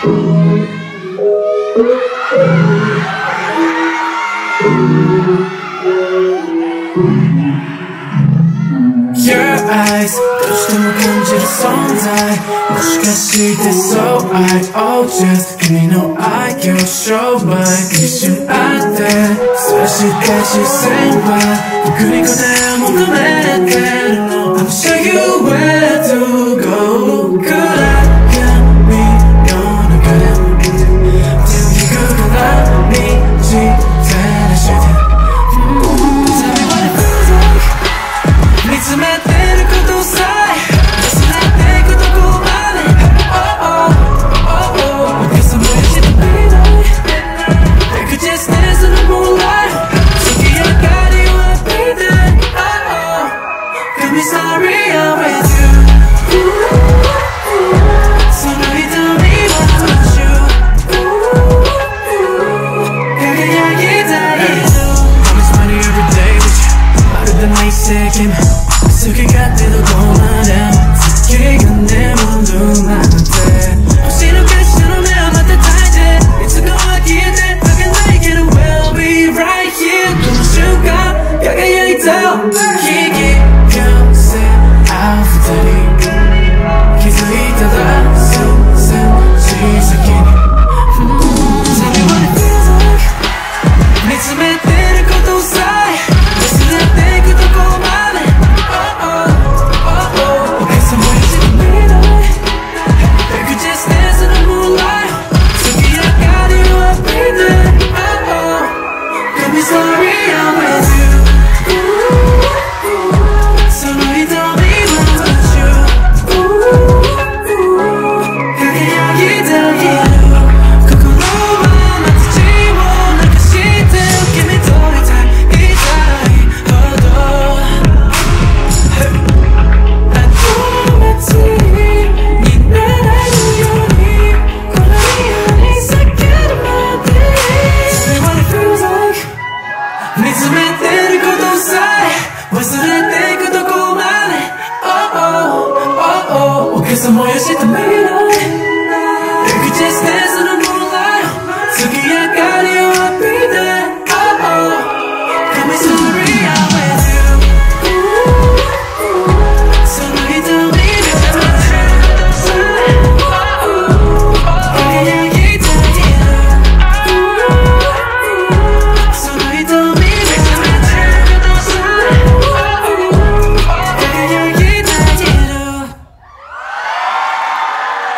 Your eyes どうしても感じる存在。もしかして So I Oh just 君の愛を商売一瞬会ってそして視線は僕に答えを求めてる。めてることさえ 내 세김 숙여가 뛰도 고마라 특히 내 몸도 見つめてることさえ忘れていくとこまで。Oh oh oh oh お客さ燃やした未来